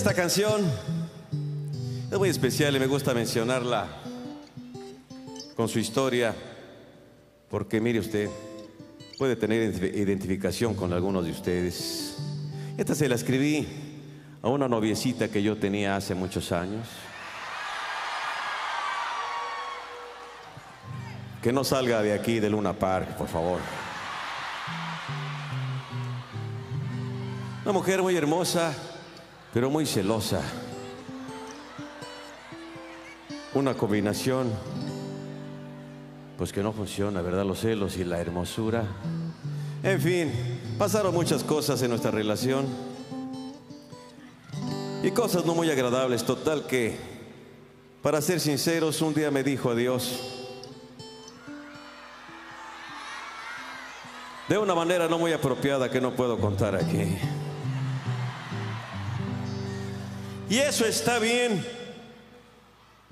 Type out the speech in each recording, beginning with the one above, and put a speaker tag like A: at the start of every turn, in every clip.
A: esta
B: canción es muy especial y me gusta mencionarla con su historia, porque mire usted, puede tener ident- identificación con algunos de ustedes. Esta se la escribí a una noviecita que yo tenía hace muchos años. Que no salga de aquí de Luna Park, por favor. Una mujer muy hermosa, pero muy celosa. Una combinación, pues que no funciona, ¿verdad? Los celos y la hermosura. En fin, pasaron muchas cosas en nuestra relación. Y cosas no muy agradables, total que, para ser sinceros, un día me dijo adiós. De una manera no muy apropiada que no puedo contar aquí. Y eso está bien.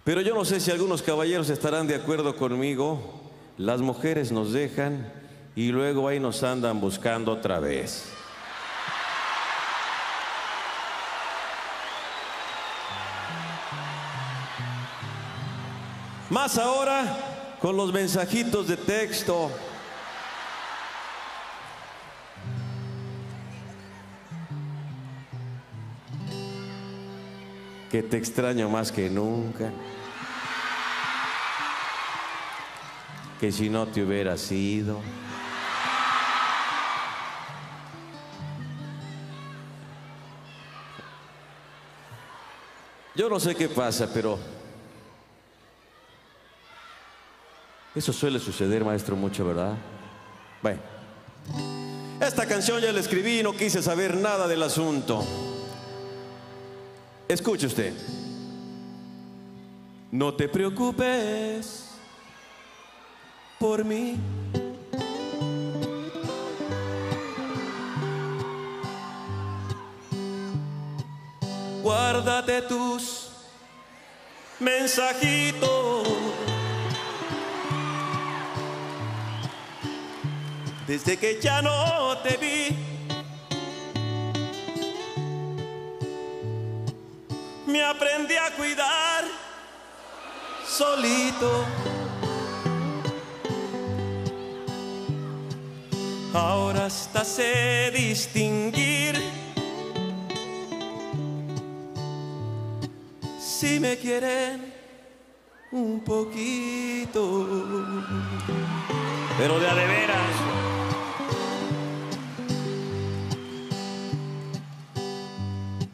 B: Pero yo no sé si algunos caballeros estarán de acuerdo conmigo. Las mujeres nos dejan y luego ahí nos andan buscando otra vez. Más ahora con los mensajitos de texto. Que te extraño más que nunca. Que si no te hubiera sido. Yo no sé qué pasa, pero Eso suele suceder, maestro, mucho, ¿verdad? Bueno, esta canción ya la escribí y no quise saber nada del asunto. Escuche usted. No te preocupes por mí. Guárdate tus mensajitos desde que ya no te vi. Me aprendí a cuidar solito. Ahora hasta sé distinguir si me quieren un poquito, pero de a de veras.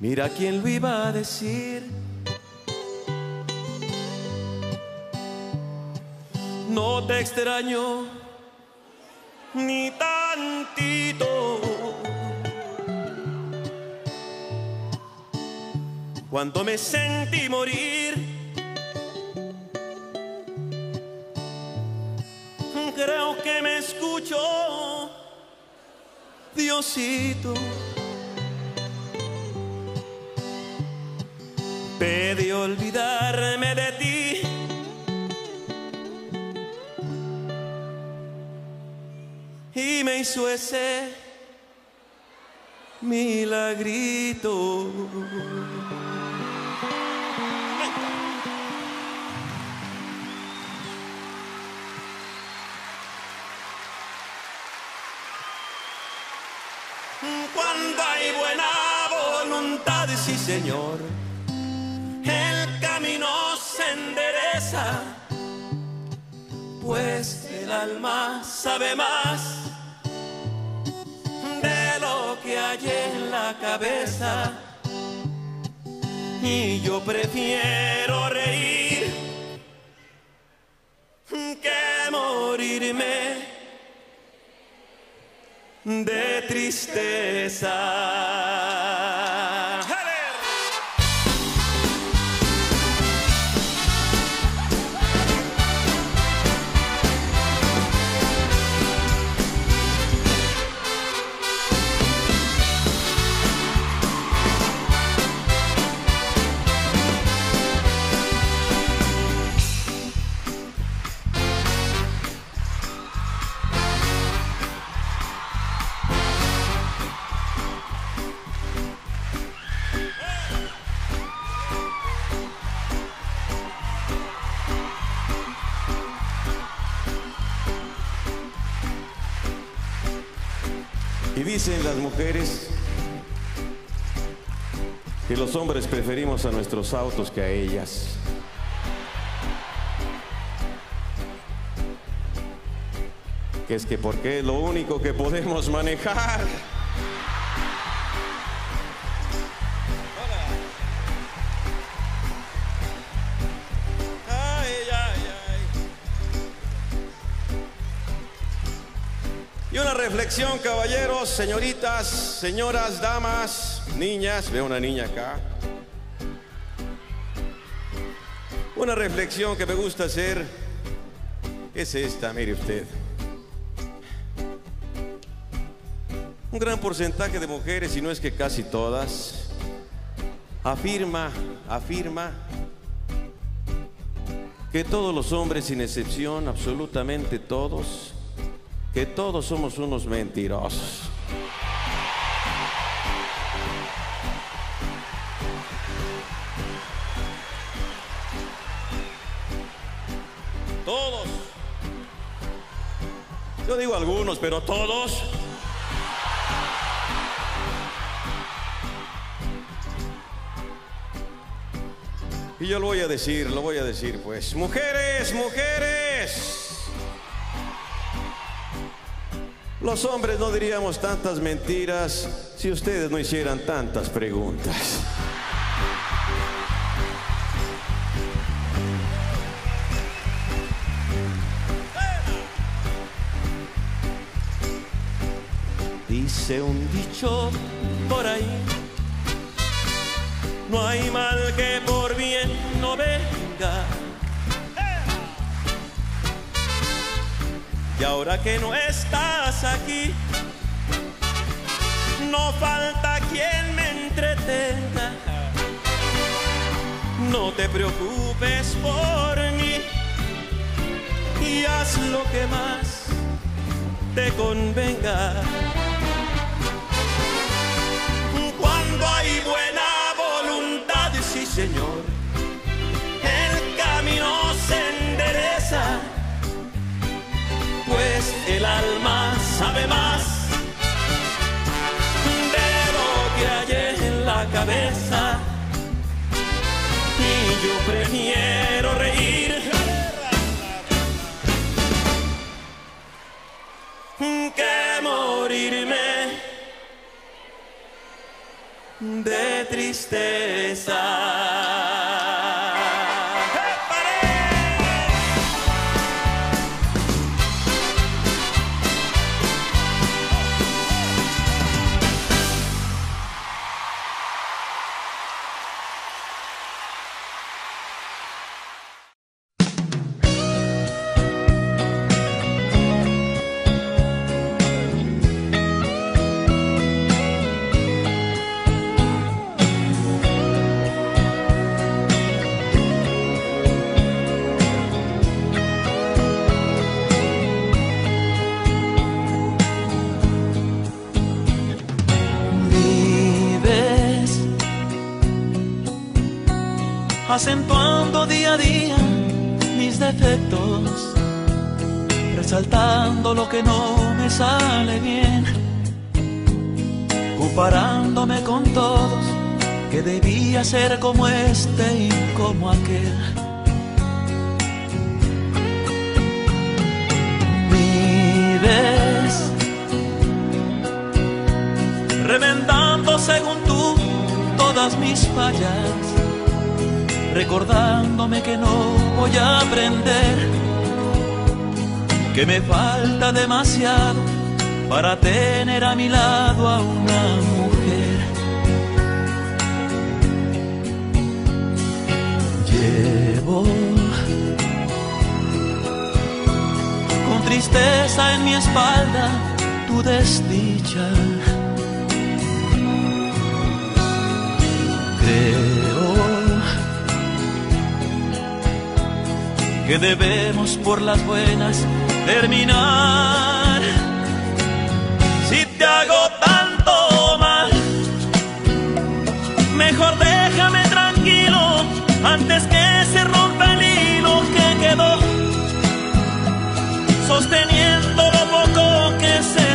B: Mira quién lo iba a decir. No te extraño ni tantito. Cuando me sentí morir, creo que me escuchó Diosito. Pedí olvidarme de ti. Y me hizo ese milagrito. Cuando hay buena voluntad, sí señor pues el alma sabe más de lo que hay en la cabeza. Y yo prefiero reír que morirme de tristeza. Dicen las mujeres que los hombres preferimos a nuestros autos que a ellas. Que es que porque es lo único que podemos manejar. Reflexión, caballeros, señoritas, señoras, damas, niñas. Veo una niña acá. Una reflexión que me gusta hacer es esta, mire usted. Un gran porcentaje de mujeres, y no es que casi todas, afirma, afirma que todos los hombres, sin excepción, absolutamente todos, que todos somos unos mentirosos. Todos. Yo digo algunos, pero todos. Y yo lo voy a decir, lo voy a decir, pues, mujeres, mujeres. Los hombres no diríamos tantas mentiras si ustedes no hicieran tantas preguntas. Dice un dicho por ahí, no hay mal que por bien no venga. Y ahora que no estás aquí, no falta quien me entretenga. No te preocupes por mí y haz lo que más te convenga. Cuando hay buena voluntad, sí señor, sabe más de lo que hay en la cabeza. Y yo prefiero reír que morirme de tristeza.
C: Acentuando día a día mis defectos, resaltando lo que no me sale bien, comparándome con todos, que debía ser como este y como aquel. Vives remendando según tú todas mis fallas, recordándome que no voy a aprender, que me falta demasiado para tener a mi lado a una mujer. Llevo con tristeza en mi espalda tu desdicha. Que debemos por las buenas terminar. Si te hago tanto mal, mejor déjame tranquilo antes que se rompa el hilo que quedó sosteniendo lo poco que se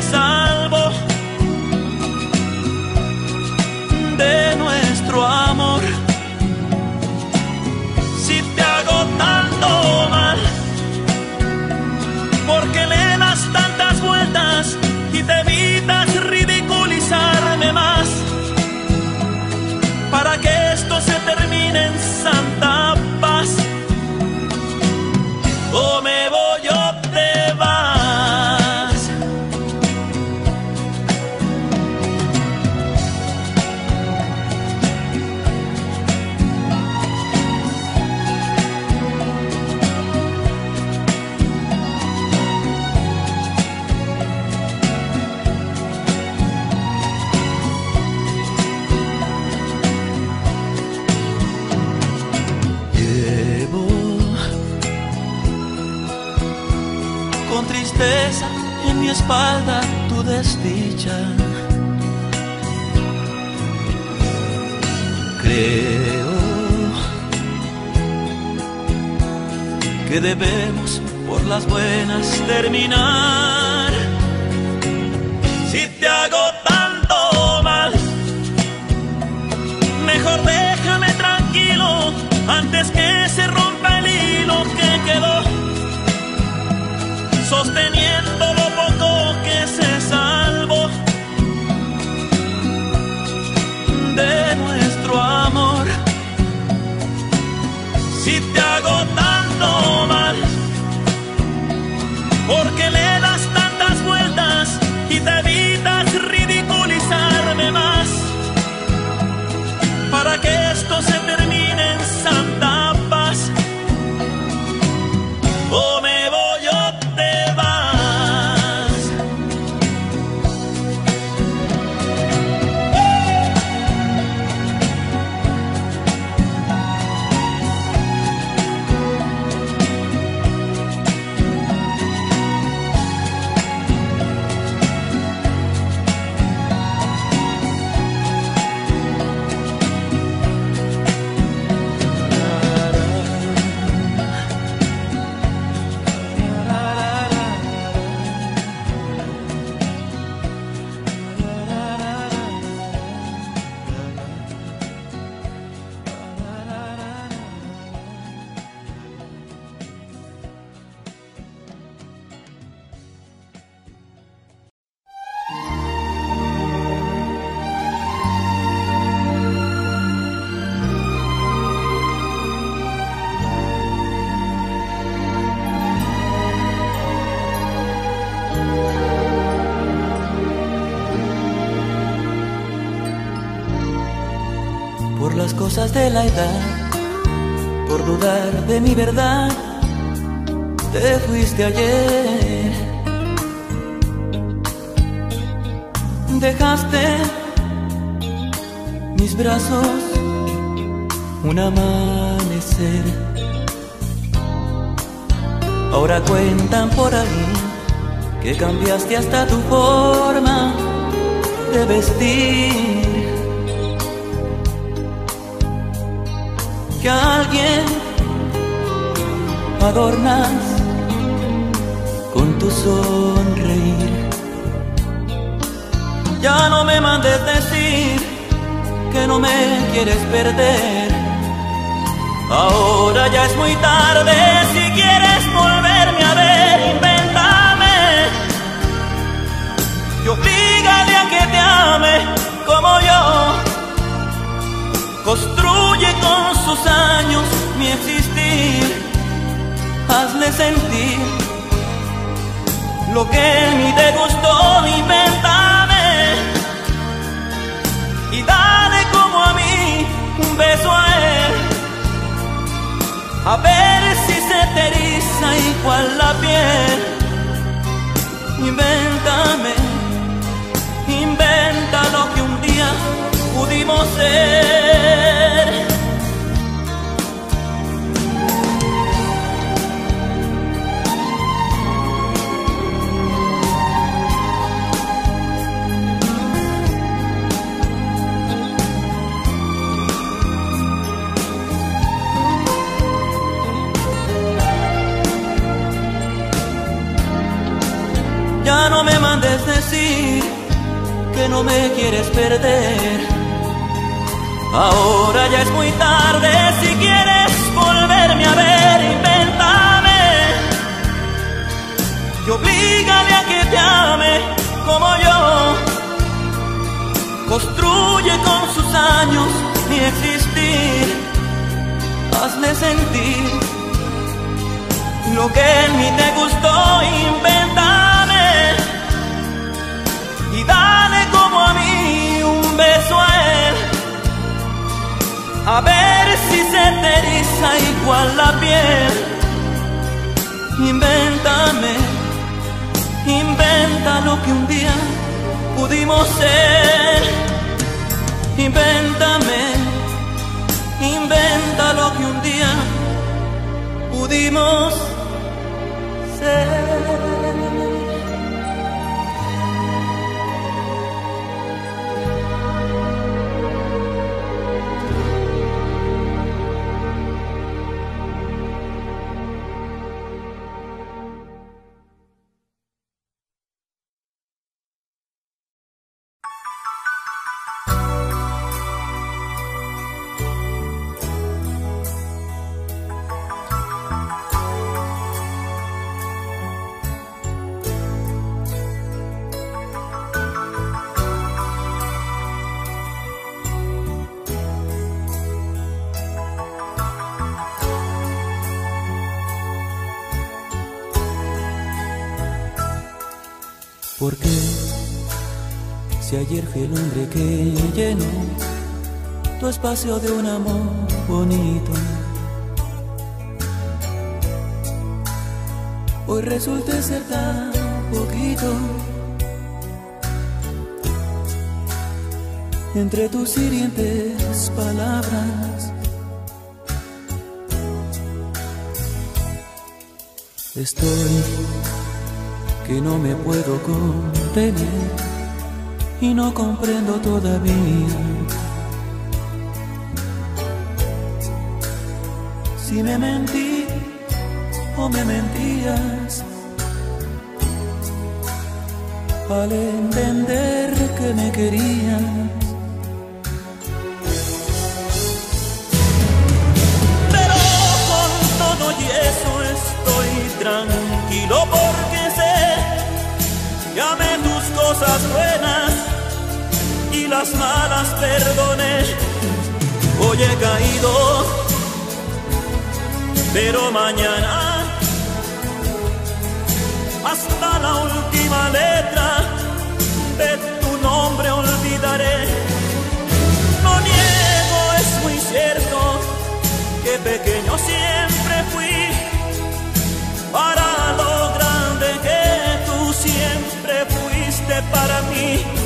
C: espalda tu desdicha. Creo que debemos por las buenas terminar. Si te hago tanto mal, mejor déjame tranquilo antes que se rompa el hilo que quedó cosas de la edad, por dudar de mi verdad, te fuiste ayer. Dejaste mis brazos un amanecer. Ahora cuentan por ahí que cambiaste hasta tu forma de vestir. Que a alguien adornas con tu sonreír. Ya no me mandes decir que no me quieres perder. Ahora ya es muy tarde si quieres volverme a ver, invéntame. Y oblígale a que te ame como yo. Construye con sus años mi existir. Hazle sentir lo que en mí te gustó. Invéntame y dale como a mí un beso a él. A ver si se te eriza igual la piel. Invéntame, inventa lo que un día pudimos ser. Ya no me mandes decir que no me quieres perder. Ahora ya es muy tarde si quieres volverme a ver, invéntame. Y oblígale a que te ame como yo. Construye con sus años mi existir. Hazle sentir lo que en mí te gustó, invéntame A ver si se te eriza igual la piel. Invéntame, inventa lo que un día pudimos ser. Invéntame, inventa lo que un día pudimos ser. Ayer fui el hombre que llenó tu espacio de un amor bonito, hoy resulta ser tan poquito. Entre tus hirientes palabras Estoy que no me puedo contener y no comprendo todavía si me mentí o me mentías al entender que me querías. Pero con todo y estoy tranquilo porque sé amé tus cosas buenas y las malas perdoné. Hoy he caído, pero mañana hasta la última letra de tu nombre olvidaré. No niego, es muy cierto que pequeño siempre fui para lo grande que tú siempre fuiste para mí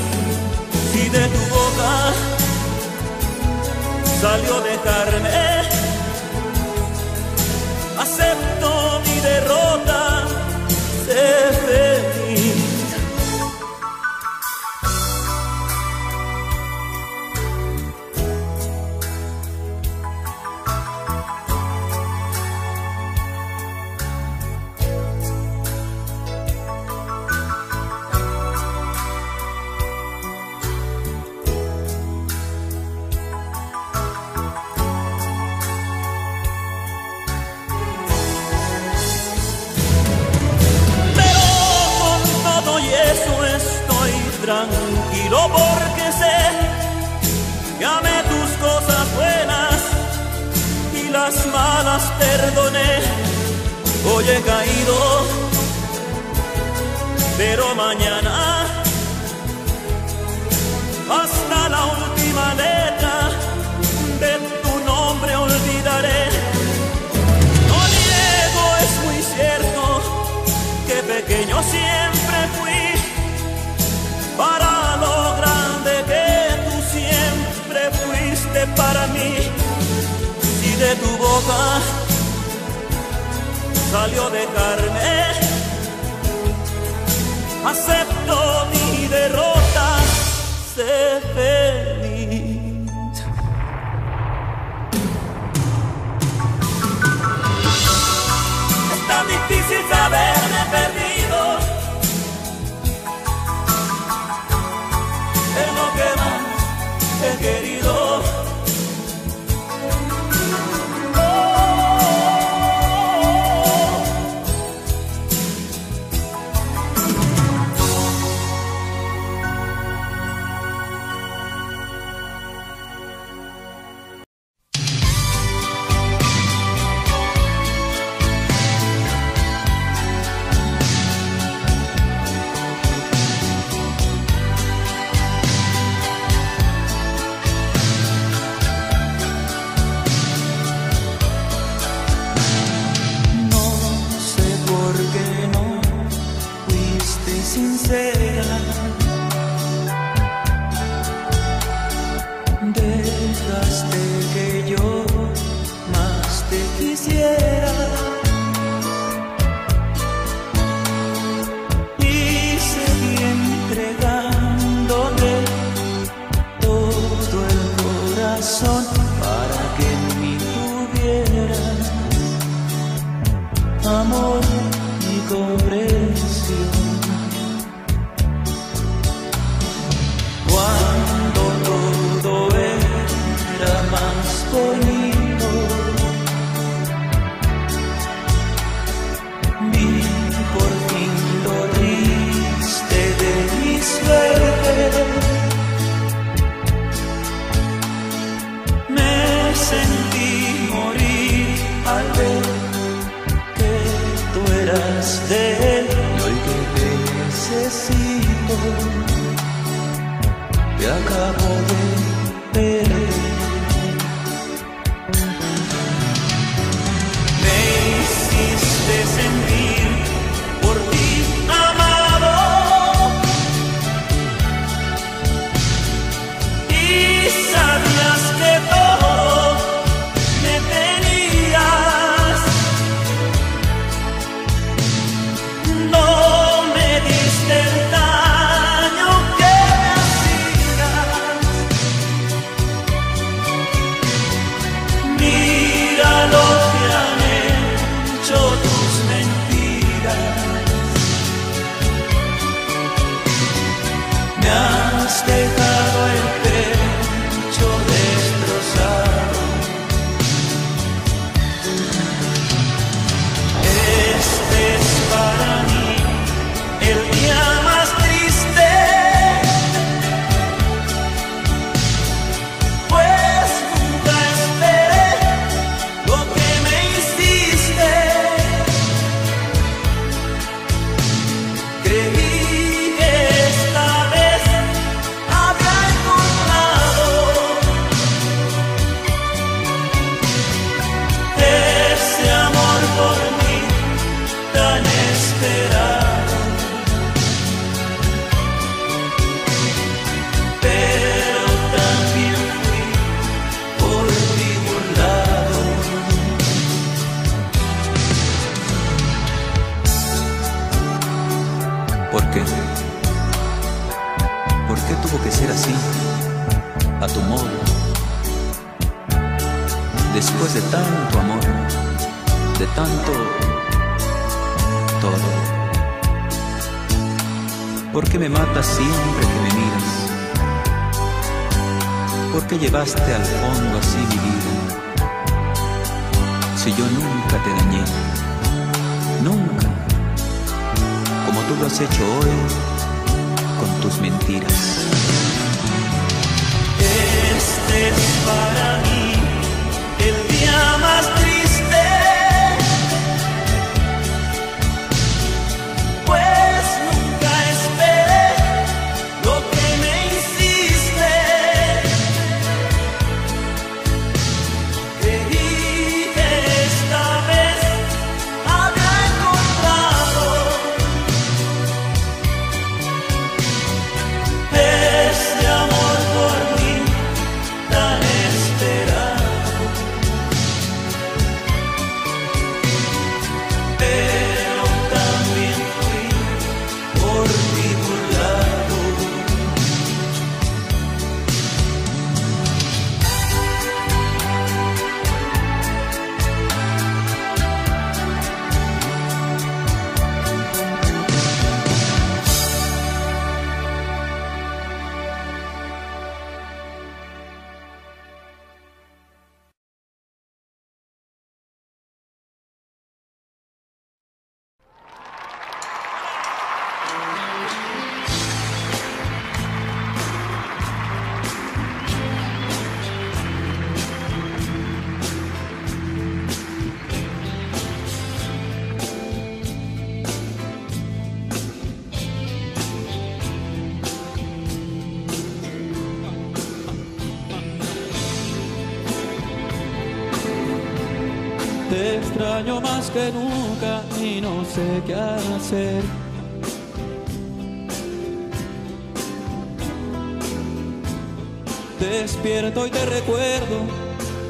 C: de tu boca salió de dejarme. Acepto mi derrota, se ve. Hoy he caído, pero mañana hasta la última letra de tu nombre olvidaré. No niego, es muy cierto que pequeño siempre fui para lo grande que tú siempre fuiste para mí. Si de tu boca salió de carne, acepto mi derrota, sé feliz. Es tan difícil saberme perdido en lo que más he querido. que
D: nunca
C: y no sé qué hacer. Despierto y te recuerdo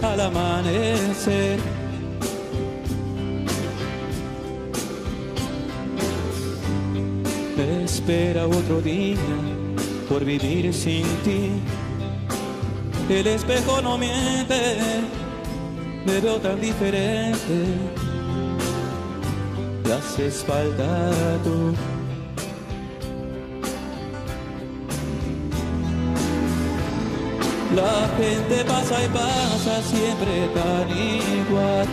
C: al amanecer. Te espera otro día por vivir sin ti. El espejo no miente, me veo tan diferente las espaldas. La gente pasa y pasa siempre tan igual.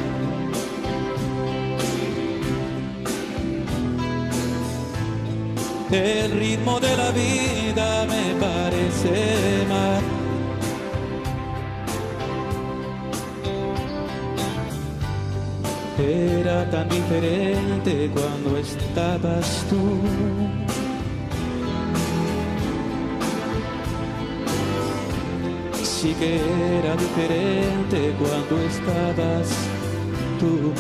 C: El ritmo de la vida me parece mal. era tan diferente cuando estabas tú. Sí que era diferente cuando estabas tú.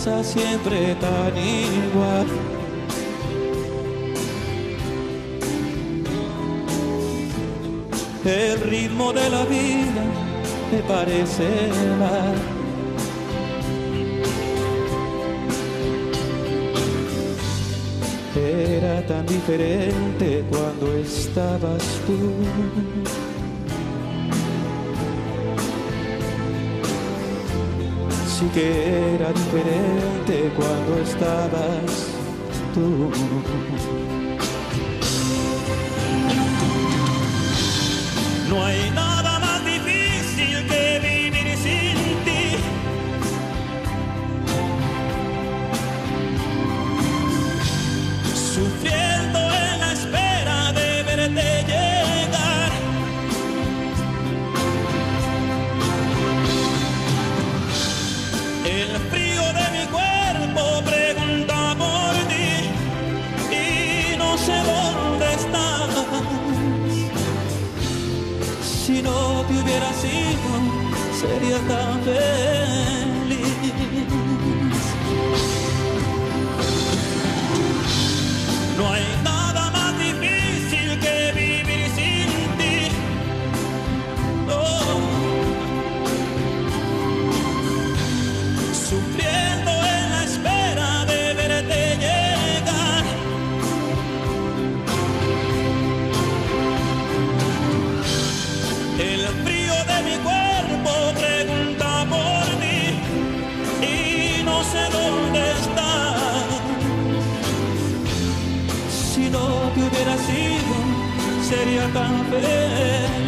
C: pasa siempre tan igual. El ritmo de la vida me parece mal. Era tan diferente cuando estabas tú. sí que era diferente cuando estabas tú. sería tan feliz. miseria tan fea.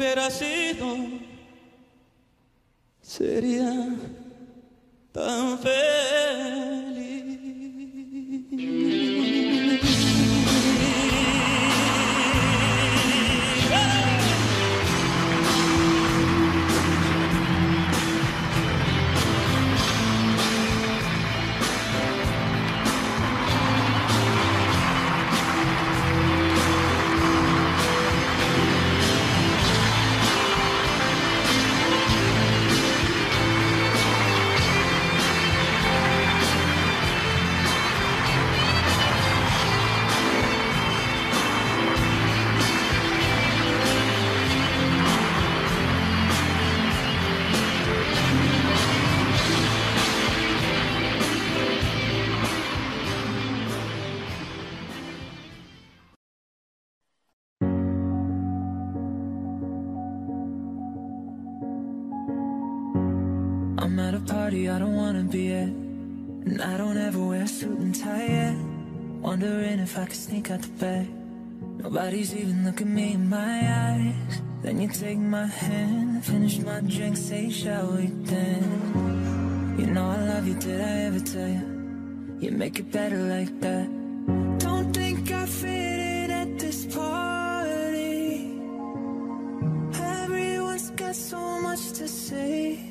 C: सुबह
E: rush
F: I'm at a party I don't wanna be at. And I don't ever wear a suit and tie yet. Wondering if I could sneak out the back. Nobody's even looking me in my eyes. Then you take my hand, finish my drink, say, shall we dance? You know I love you, did I ever tell you? You make it better like that. Don't think I fit in at this party. Everyone's got so much to say.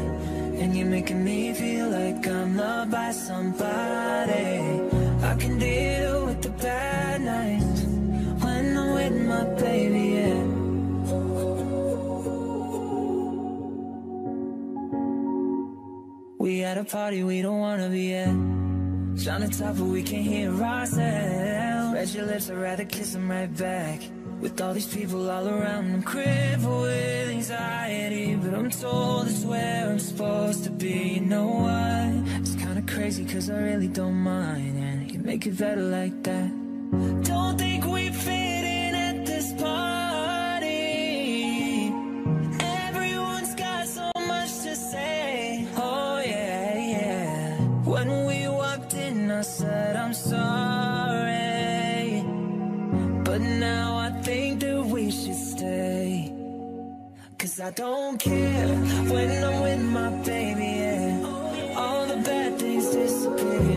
F: And you're making me feel like I'm loved by somebody. I can deal with the bad nights when I'm with my baby, yeah. We at a party we don't wanna be at. Trying to talk, but we can't hear ourselves. Red your lips, I'd rather kiss them right back. With all these people all around, I'm crippled with anxiety. But I'm told it's where I'm supposed to be. You know what? It's kinda crazy, cause I really don't mind. And you make it better like that. I don't care when I'm with my baby, yeah. All the bad things disappear.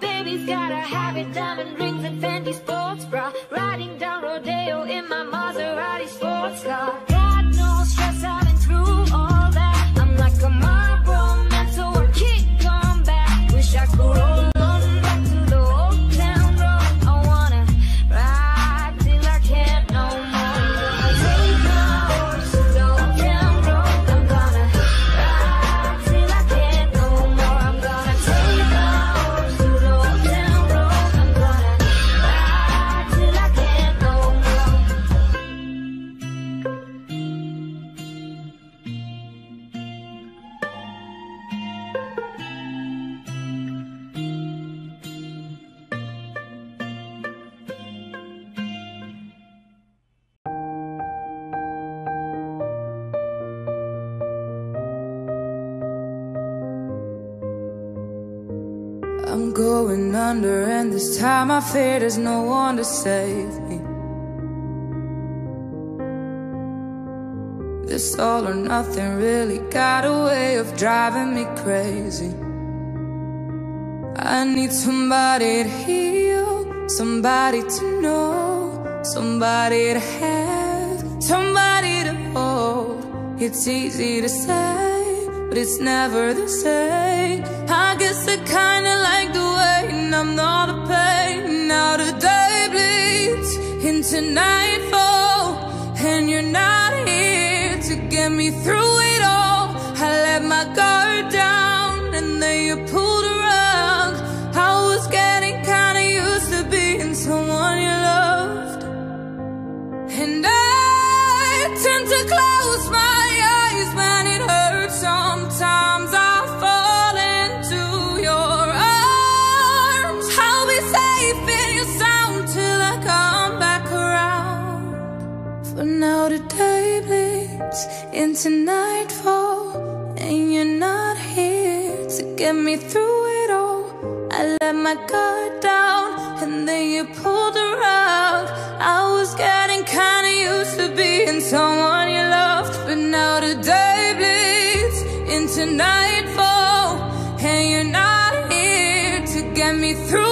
G: Baby's got a habit, diamond rings and Fendi sports bra. Riding down Rodeo in my Maserati sports car. Got no
H: time I fear there's no one to save me. This all or nothing really got a way of driving me crazy. I need somebody to heal, somebody to know, somebody to have, somebody to hold. It's easy to say, but it's never the same. I guess I kinda like the way I'm not nightfall, and you're not here to get me through it all. Into nightfall, and you're not here to get me through it all. I let my guard down, and then you pulled rug. I was getting kinda used to being someone you loved, but now the day bleeds into nightfall, and you're not here to get me through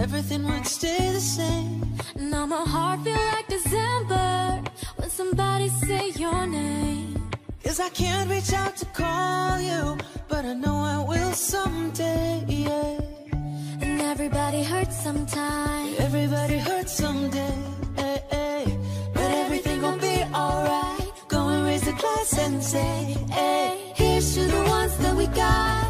I: everything would stay the same.
J: Now my heart feel like December when somebody say your name.
I: Cause I can't reach out to call you, but I know I will someday. Yeah.
J: And everybody hurts sometimes.
I: Everybody hurts someday. eh, eh. But everything gon' be alright. Go and raise a glass and say, hey.
J: Here's to the ones that we got.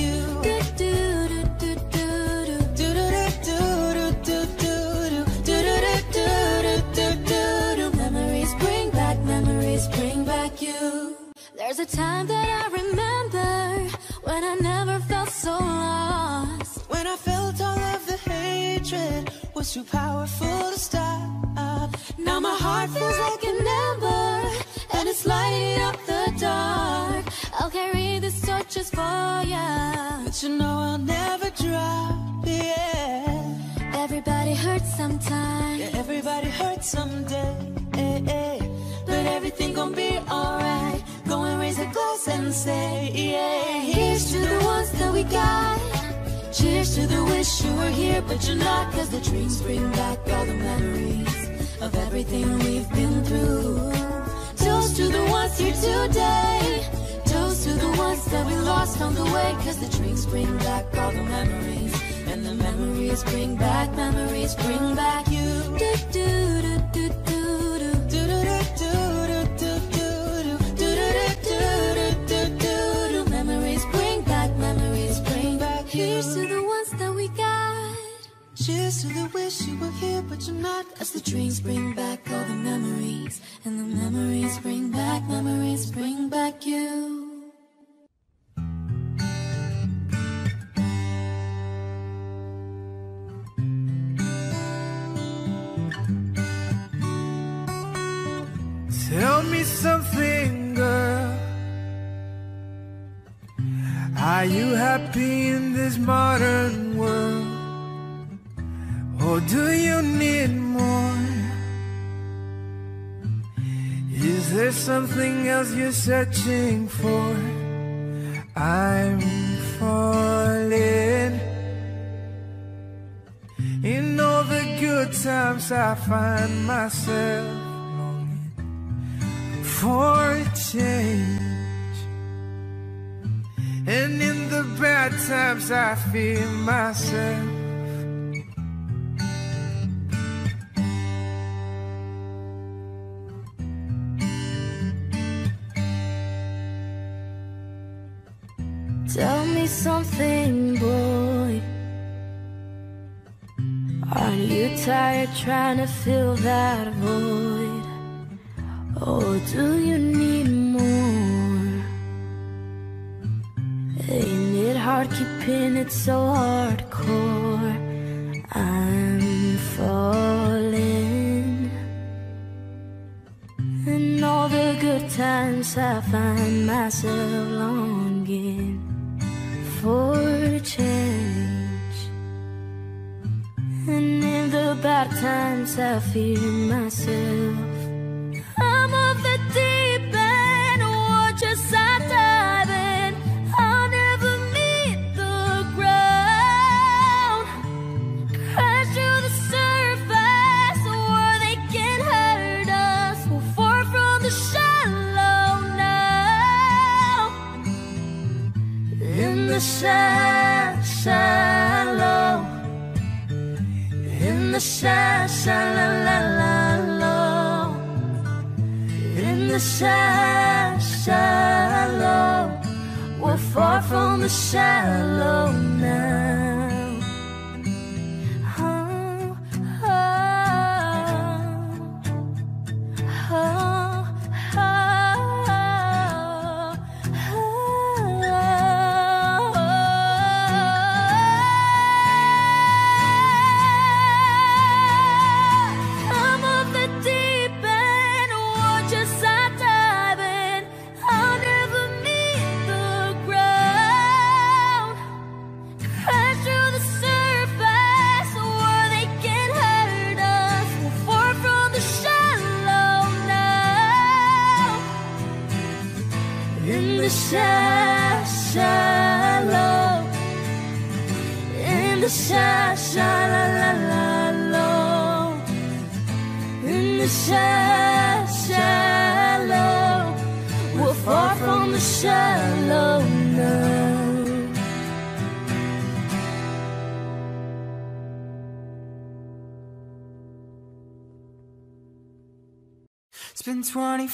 J: a time that I remember when I never felt so lost.
I: When I felt all of the hatred was too powerful to stop.
J: Now my heart feels like an ember and it's lighting up the dark. I'll carry this torch just for ya.
I: But you know I'll never drop. Yeah.
J: Everybody hurts sometimes.
I: Yeah, everybody hurts someday. But everything gon' be alright. Go and raise a glass and say, yeah.
J: Here's to the ones that we got.
I: Cheers to the wish you were here, but you're not.
J: Cause the drinks bring back all the memories of everything we've been through. Toast to the ones here today. Toast to the ones that we lost on the way. Cause the drinks bring back all the memories. And the memories bring back, memories bring back you. Do, do,
I: Cheers to the wish you were here, but you're not.
J: As the drinks bring back all the memories, and the memories bring back, memories bring back you.
K: Tell me something, girl. Are you happy in this modern world? Or do you need more? Is
I: there something else you're searching for? I'm falling. In all the good times, I find myself longing for a change. And in the bad times, I feel myself.
L: Tell me something, boy. Are you tired trying to fill that void? Or do you need more? Ain't it hard keeping it so hardcore? I'm falling. In all the good times, I find myself longing for change. And in the bad times, I fear myself. I'm of the deep end, watch as shallow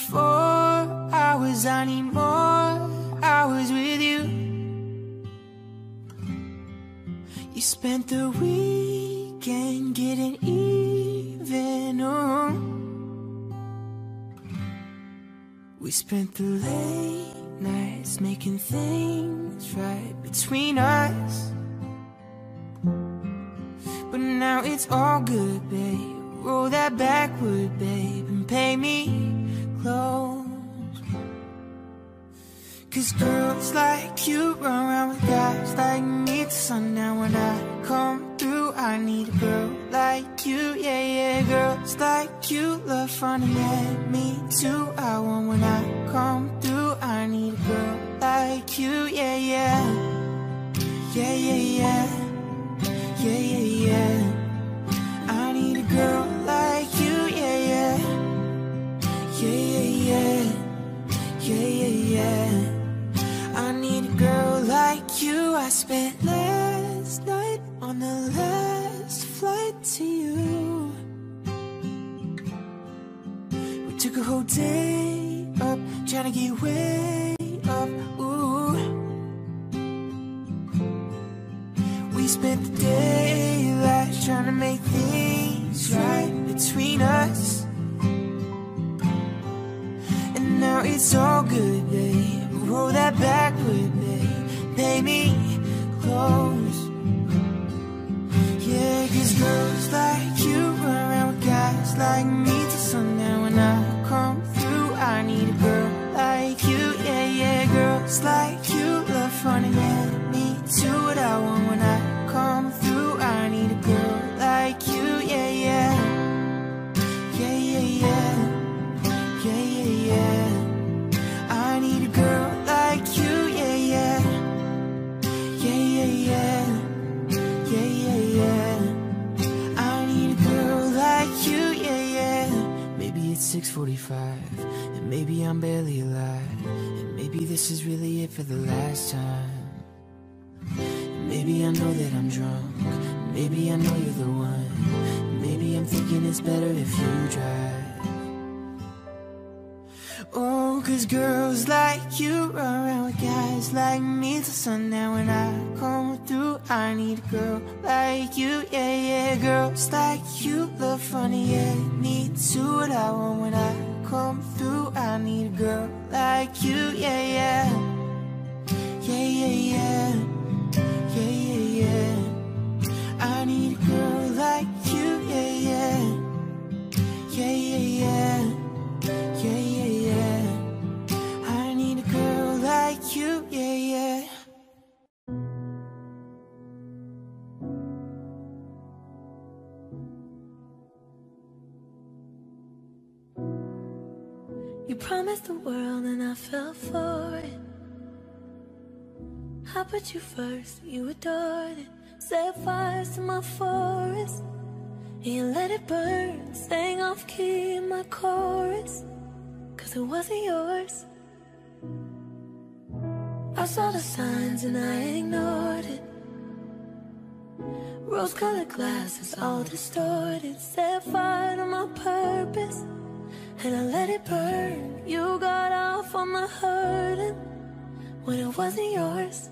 I: been I when I come through, I need a girl like you, yeah, yeah. Yeah, yeah, yeah. Yeah, yeah, yeah. I need a girl like you, yeah, yeah. Yeah, yeah, yeah. Yeah, yeah, yeah. I need a girl like you. I spent last night on the last flight to you. We took a whole day trying to get way up. Ooh. We spent the daylight trying to make things right between us. And now it's all good, babe. Roll that backward, babe. Pay me close. Yeah, cause girls like you run around with guys like me girls 45, and maybe I'm barely alive. And maybe this is really it for the last time. Maybe I know that I'm drunk. Maybe I know you're the one. Maybe I'm thinking it's better if you drive. Oh, cause girls like you run around with guys like me till sundown. When I come through, I need a girl like you, yeah, yeah. Girls like you look funny, yeah. Need to what I want when I come through. I need a girl like you, yeah, yeah. Yeah, yeah, yeah. Yeah, yeah, yeah. I need a girl like you, yeah. Yeah, yeah, yeah. Yeah, yeah, yeah. Yeah, yeah.
J: You promised the world and I fell for it. I put you first, you adored it. Set fires to my forest. And you let it burn, sang off key in my chorus. Cause it wasn't yours. I saw the signs and I ignored it. Rose colored glasses all distorted. Set fire to my purpose. And I let it burn. You got off on the hurting when it wasn't yours.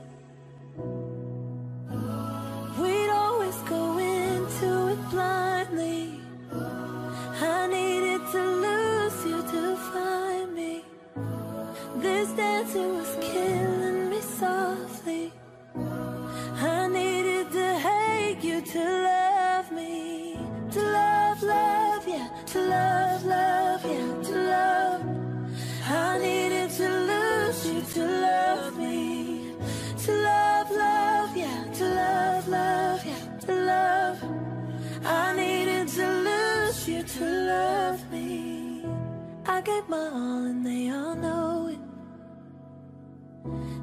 J: Gave my all and they all know it.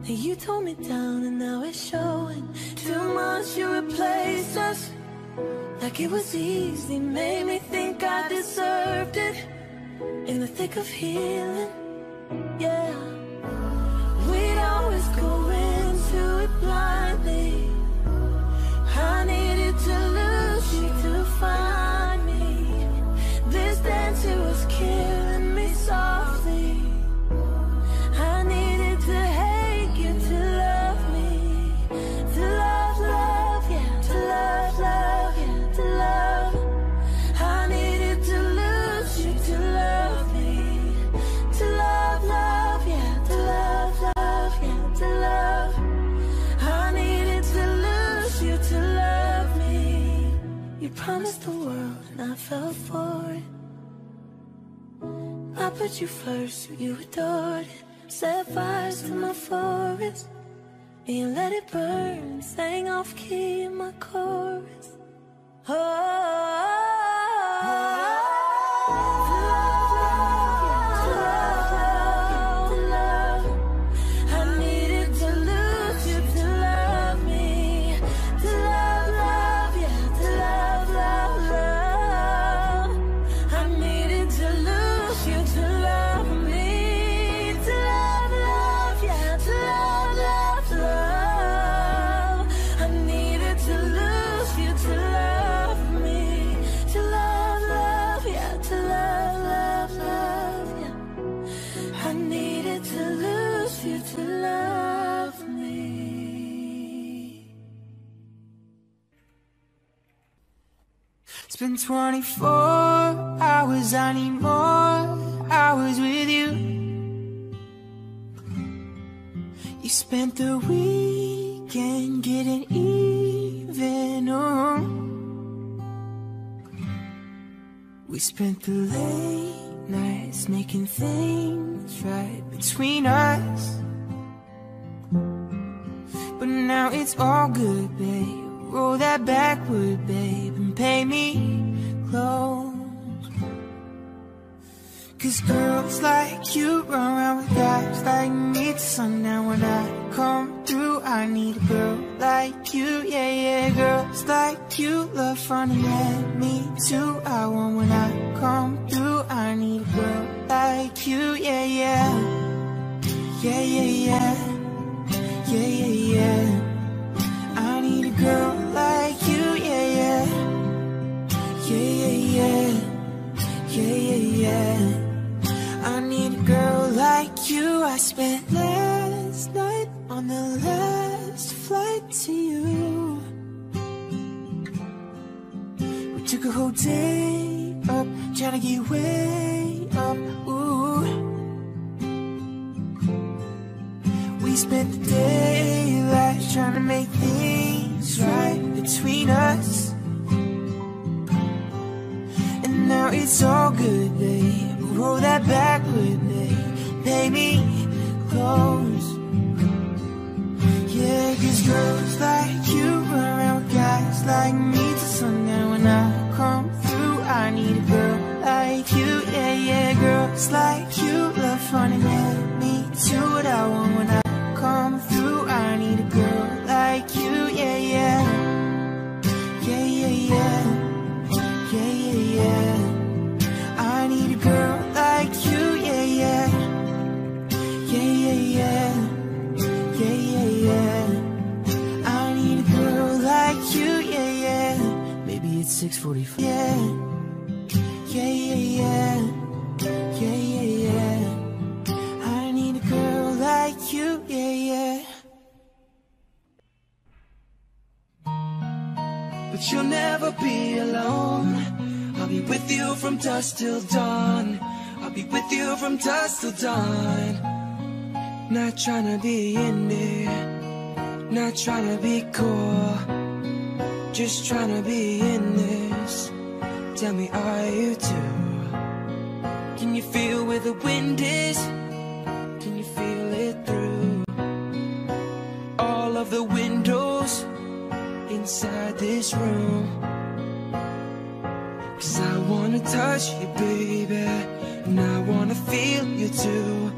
J: That you tore me down and now it's showing. Too much you replaced us. Like it was easy, made me think I deserved it. In the thick of healing, yeah. I fell for it. I put you first, you adored it. Set fires to my forest. And let it burn, sang off key in my chorus. I
I: been 24 hours, I need more hours with you. You spent the weekend getting even. Oh. We spent the late nights making things right between us. But now it's all good, babe. Roll that backward, babe, and pay me close. Cause girls like you run around with guys like me till sundown. When I come through, I need a girl like you, yeah, yeah. Girls like you love funny, yeah, me too. I want when I come through, I need a girl
F: like you, yeah, yeah. Yeah, yeah, yeah. Yeah, yeah, yeah. I need a girl I spent last night on the last flight to you. We took a whole day up, trying to get way up. Ooh. We spent the daylight trying to make things right between us. And now it's all good, babe. Roll that back with me. Pay 645. Yeah. Yeah, yeah, yeah. Yeah, yeah, yeah. I need a girl like you, yeah, yeah.
I: But you'll never be alone. I'll be with you from dusk till dawn. I'll be with you from dusk till dawn. Not trying to be in there, not trying to be cool. Just trying to be in this. Tell me, are you too? Can you feel where the wind is? Can you feel it through all of the windows? inside this room. Cause I wanna touch you, baby. And I wanna feel you too.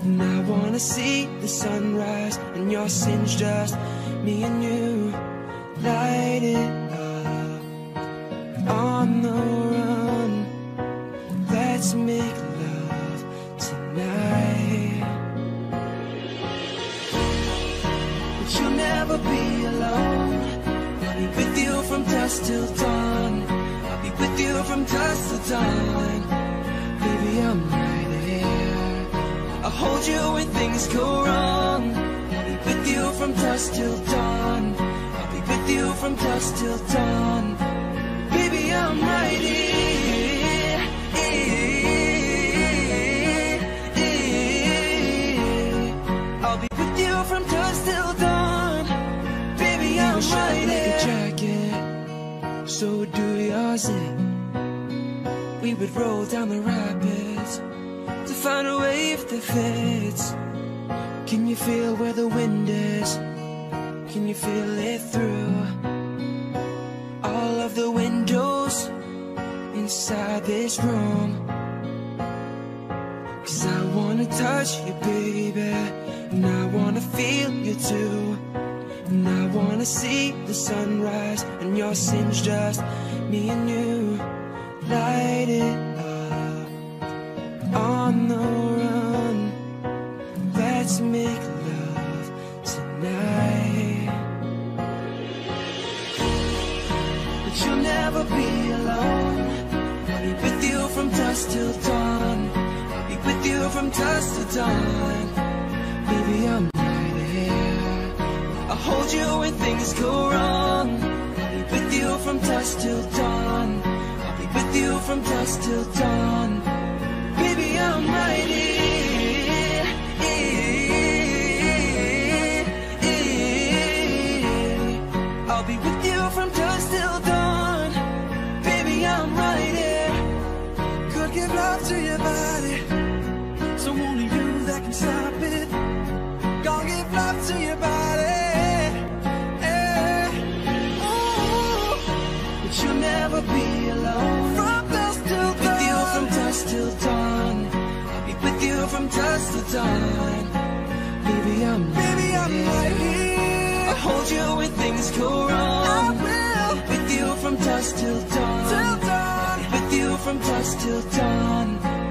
I: And I wanna see the sunrise and your sins just me and you. Light it up on the run. Let's make love tonight. But you'll never be alone. I'll be with you from dusk till dawn. I'll be with you from dusk till dawn. Baby, I'm right here. I'll hold you when things go wrong. I'll be with you from dusk till dawn. I'll be with you from dusk till dawn. Baby, I'm right here. I'll be with you from dusk till dawn. Baby, I'm right here. jacket, so do yours. It. We would roll down the rapids to find a wave that fits. Can you feel where the wind is? Can you feel it through all of the windows inside this room? Cause I wanna touch you, baby. And I wanna feel you too. And I wanna see the sunrise and your sins just me and you. Light it up on the be alone. I'll be with you from dusk till dawn. I'll be with you from dusk till dawn. Baby, I'm right here. I'll hold you when things go wrong. I'll be with you from dusk till dawn. I'll be with you from dusk till dawn. Baby, I'm right here. Dusk till dawn. Baby, I'm Baby, I'm right here. I'll hold you when things go wrong. I will. With you from dusk till dawn. Till dawn. With you from dusk till dawn.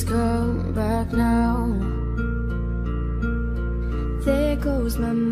L: Please come back now. There goes my mind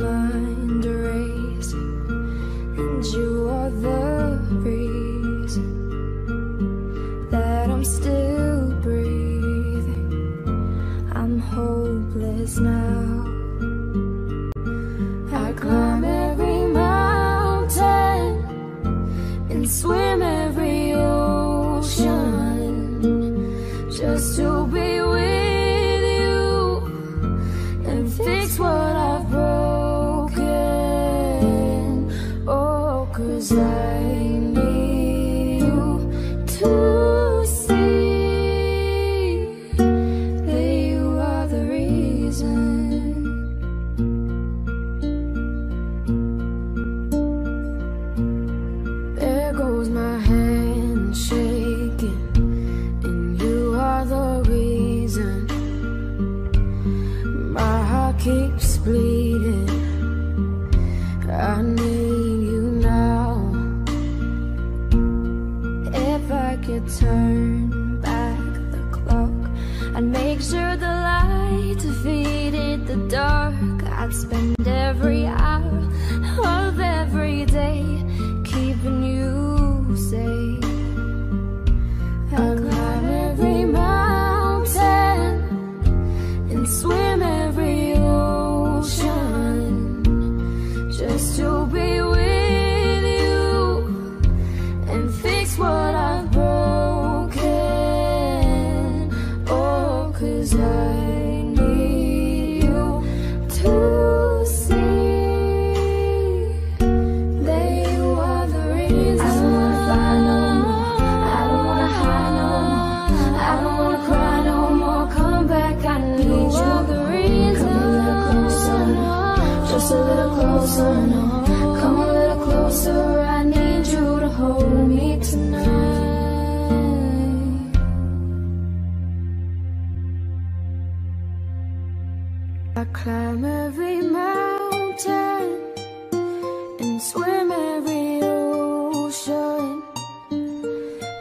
L: swim every ocean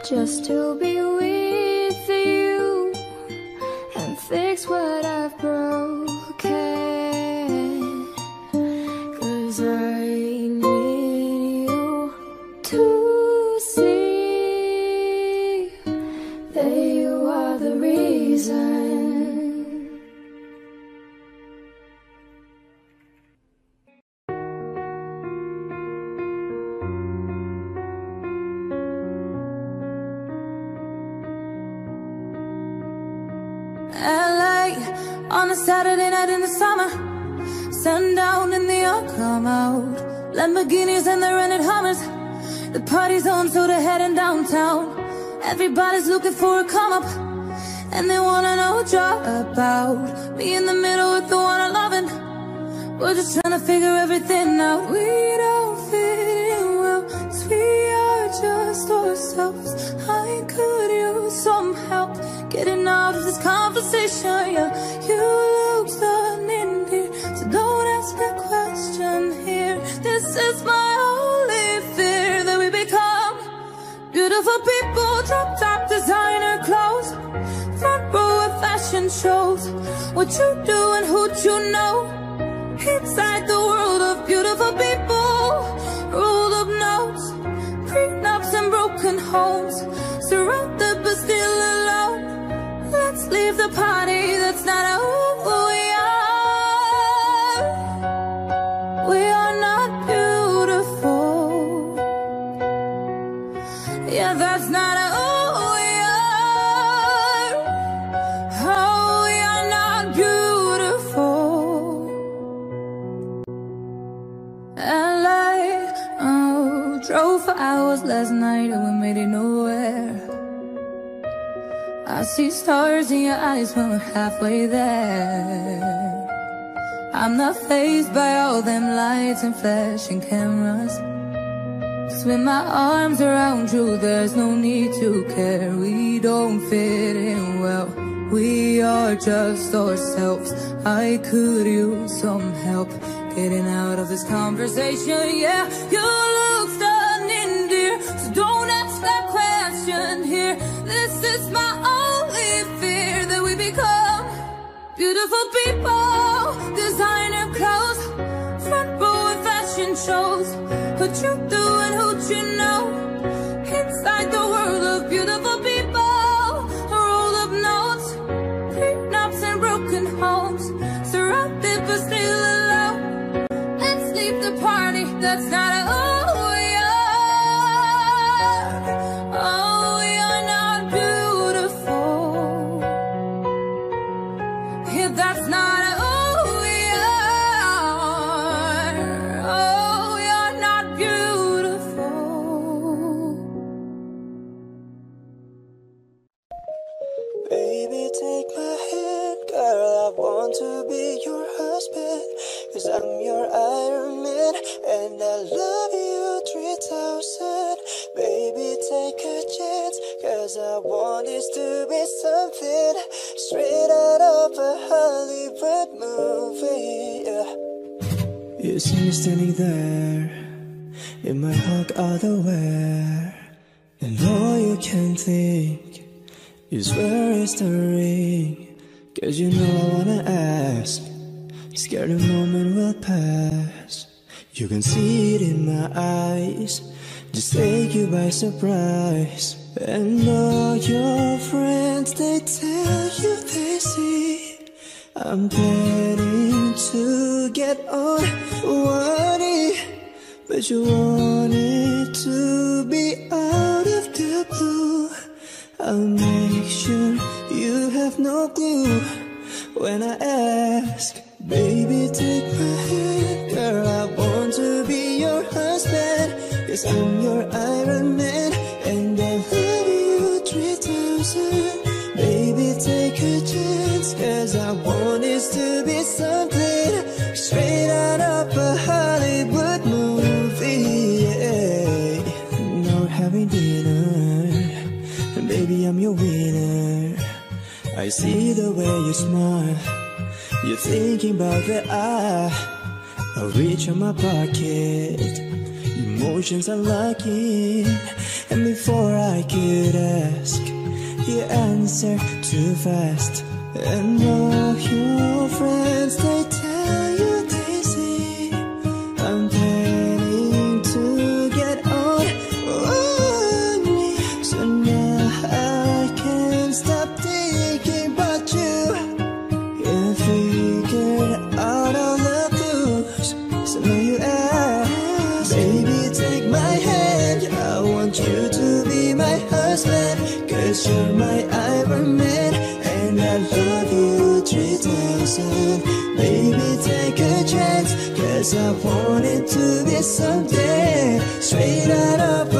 L: just to be with you and fix what I've broken.
H: Lamborghinis and the rented Hummers. The party's on, so they're heading downtown. Everybody's looking for a come up. And they wanna know what you're about. Me in the middle with the one I'm loving. We're just trying to figure everything out. We don't fit in well, 'cause we are just ourselves. I could use some help getting out of this conversation. Yeah, designer clothes, front row at fashion shows. What you do and who you know. Inside the world of beautiful people, rolled up notes, prenups and broken homes, surrounded but still alone. Let's leave the party, that's not who last night and we made it nowhere. I see stars in your eyes when we're halfway there. I'm not phased by all them lights and flashing cameras. Cause with my arms around you, there's no need to care. We don't fit in well. We are just ourselves. I could use some help getting out of this conversation. Yeah, you don't ask that question here. This is my only fear that we become beautiful people. Designer clothes, front row of fashion shows. What you do and who you know. Inside the world of beautiful people, roll up notes, prenups and broken homes, surrounded but still alone. Let's leave the party. That's not
M: You see me standing there, in my hug underwear, and all you can think is where is the ring? Cause you know I wanna ask. Scared the moment will pass. You can see it in my eyes. Just take you by surprise. And all your friends, they tell you they see. I'm planning to get on one. But you want it to be out of the blue. I'll make sure you have no clue when I ask. Baby, take my hand, girl. I want to be your husband. Cause I'm your Iron Man, I see the way you smile. You're thinking about the eye. I reach in my pocket. Emotions are locking. And before I could ask, you answer too fast. And all your friends, Cause I want it to be something straight out of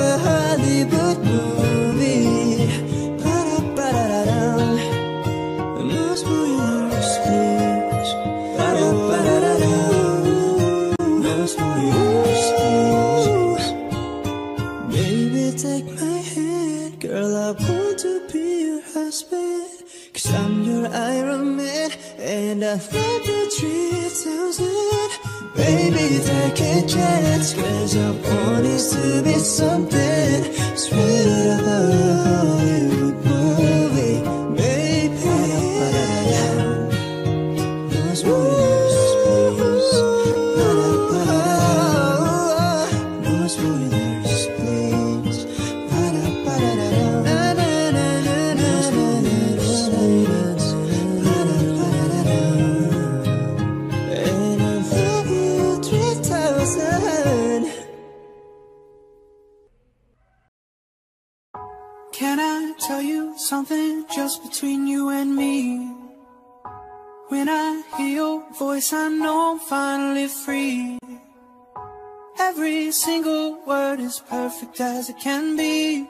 I: perfect as it can be.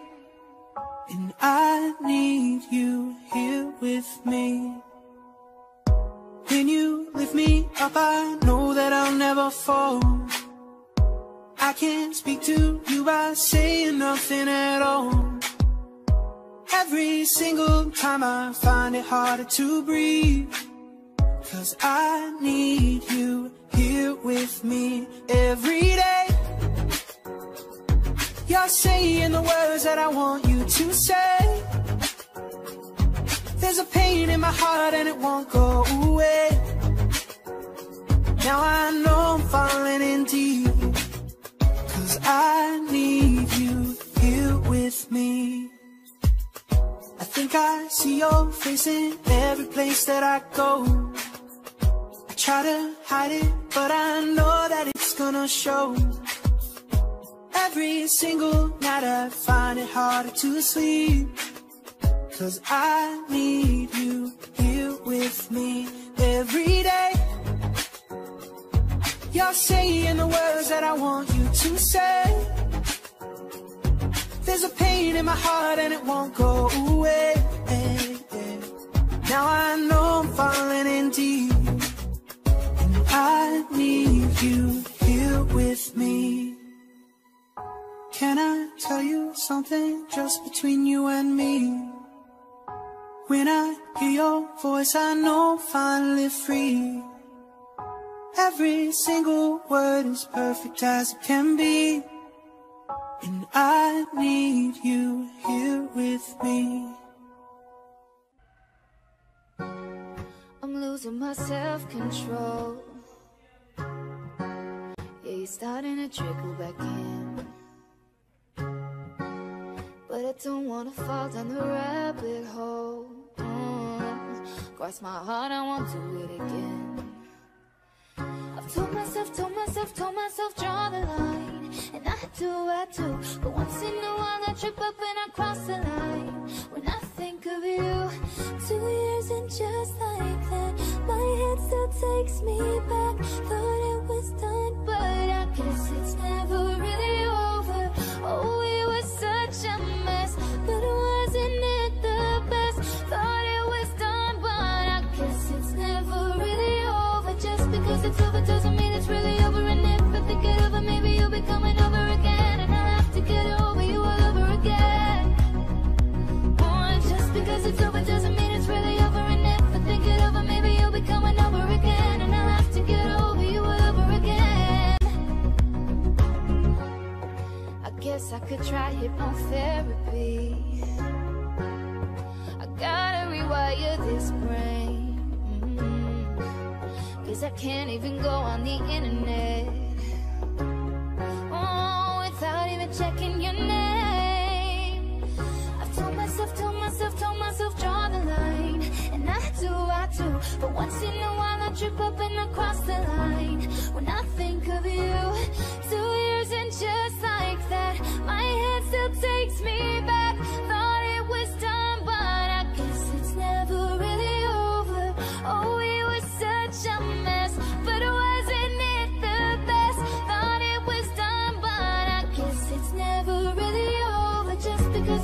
I: And I need you here with me. When you lift me up, I know that I'll never fall. I can't speak to you by saying nothing at all. Every single time I find it harder to breathe. Cause I need you here with me every day. You're saying the words that I want you to say. There's a pain in my heart and it won't go away. Now I know I'm falling in deep. Cause I need you here with me. I think I see your face in every place that I go. I try to hide it, but I know that it's gonna show. Every single night I find it harder to sleep. Cause I need you here with me every day. You're saying the words that I want you to say. There's a pain in my heart and it won't go away. Now I know I'm falling in deep. And I need you here with me. Can I tell you something just between you and me? When I hear your voice, I know finally free. Every single word is perfect as it can be. And I need you here with me.
L: I'm losing my self-control. Yeah, you're starting to trickle back in. But I don't wanna fall down the rabbit hole. Mm. Cross my heart, I won't do it again. I've told myself, told myself, told myself, draw the line. And I do, I do. But once in a while, I trip up and I cross the line. When I think of you, two years and just like that, my head still takes me back. Thought it was done, but I guess it's never really over. Oh, it was such a it's over doesn't mean it's really over. And if I think it over, maybe you'll be coming over again, and I'll have to get over you all over again. Just because it's over doesn't mean it's really over. And if I think it over, maybe you'll be coming over again, and I'll have to get over you all over again. I guess I could try hypnotherapy. I gotta rewire this Cause I can't even go on the internet. Oh, without even checking your name. I've told myself, told myself, told myself, draw the line. And I do, I do. But once in a while I trip up and I cross the line.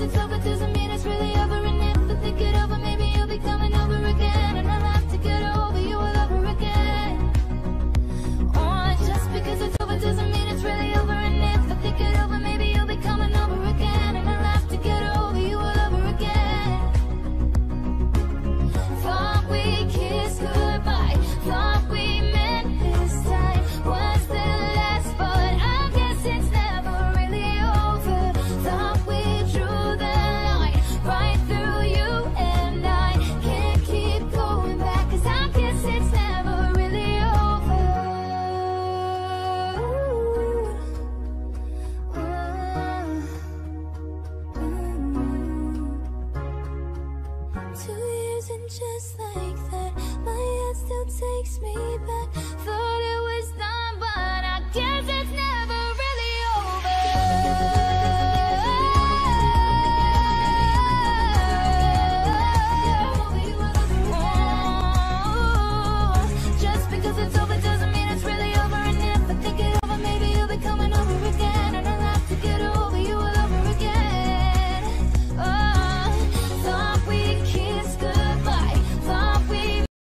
L: Over doesn't mean it's really over.